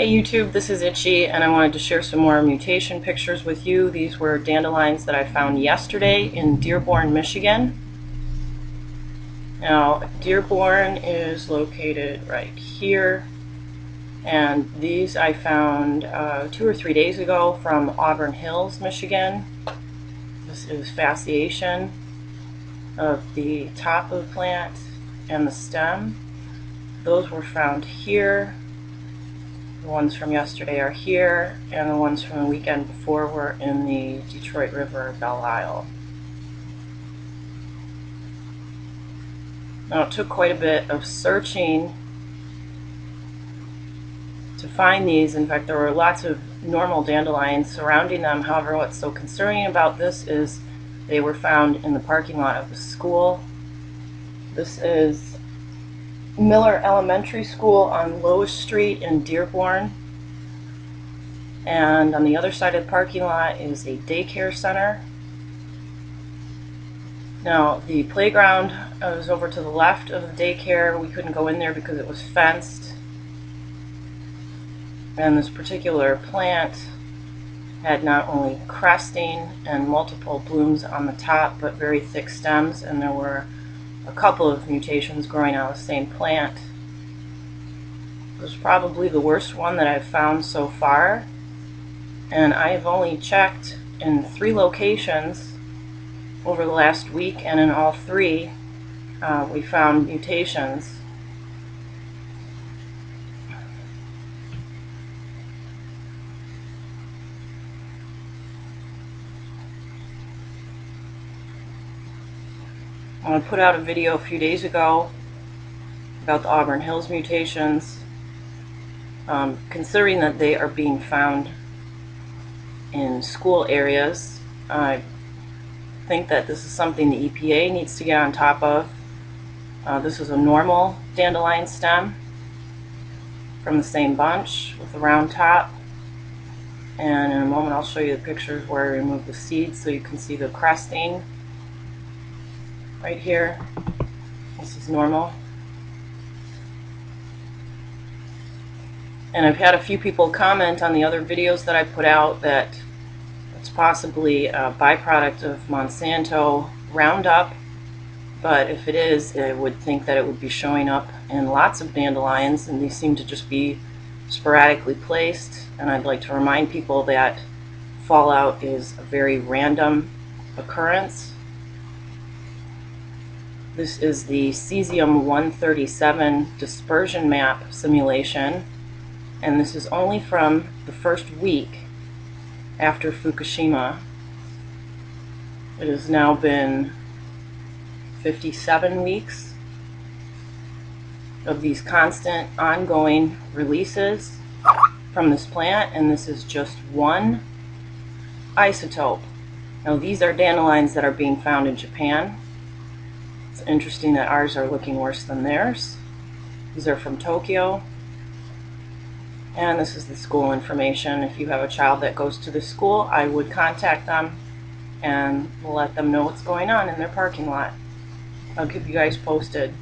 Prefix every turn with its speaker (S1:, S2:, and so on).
S1: Hey YouTube, this is Itchy and I wanted to share some more mutation pictures with you. These were dandelions that I found yesterday in Dearborn, Michigan. Now, Dearborn is located right here and these I found uh, two or three days ago from Auburn Hills, Michigan. This is fasciation of the top of the plant and the stem. Those were found here the ones from yesterday are here, and the ones from the weekend before were in the Detroit River, Belle Isle. Now it took quite a bit of searching to find these. In fact, there were lots of normal dandelions surrounding them. However, what's so concerning about this is they were found in the parking lot of the school. This is Miller Elementary School on Lois Street in Dearborn. And on the other side of the parking lot is a daycare center. Now, the playground was over to the left of the daycare. We couldn't go in there because it was fenced. And this particular plant had not only cresting and multiple blooms on the top, but very thick stems, and there were a couple of mutations growing on the same plant. It was probably the worst one that I've found so far. And I have only checked in three locations over the last week, and in all three, uh, we found mutations. I put out a video a few days ago about the Auburn Hills mutations. Um, considering that they are being found in school areas, I think that this is something the EPA needs to get on top of. Uh, this is a normal dandelion stem from the same bunch with a round top. And in a moment I'll show you the pictures where I remove the seeds so you can see the cresting right here. This is normal. And I've had a few people comment on the other videos that I put out that it's possibly a byproduct of Monsanto Roundup, but if it is, I would think that it would be showing up in lots of dandelions, and these seem to just be sporadically placed. And I'd like to remind people that fallout is a very random occurrence. This is the cesium-137 dispersion map simulation, and this is only from the first week after Fukushima. It has now been 57 weeks of these constant ongoing releases from this plant, and this is just one isotope. Now these are dandelions that are being found in Japan. It's interesting that ours are looking worse than theirs. These are from Tokyo. And this is the school information. If you have a child that goes to the school, I would contact them and let them know what's going on in their parking lot. I'll keep you guys posted.